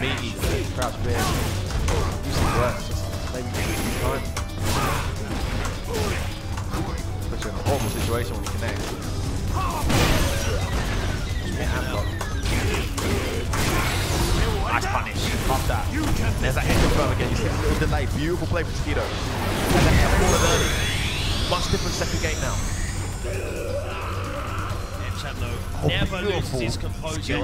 meaty, crouch bear. Usually works. Maybe time. Especially in a horrible situation when you connect. Yeah. Nice punish. Pop that. There's that hit confirm again. You see a little delay. Beautiful play for Taquito. And then hit forward early. Much different second game now. Enchant Oh, never loses his composure.